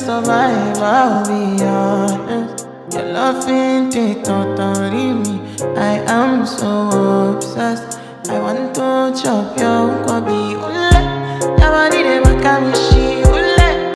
survive, I'll be honest. Your love ain't it, totally me. I am so obsessed. I want to chop your kwabi. Ule, your body they make me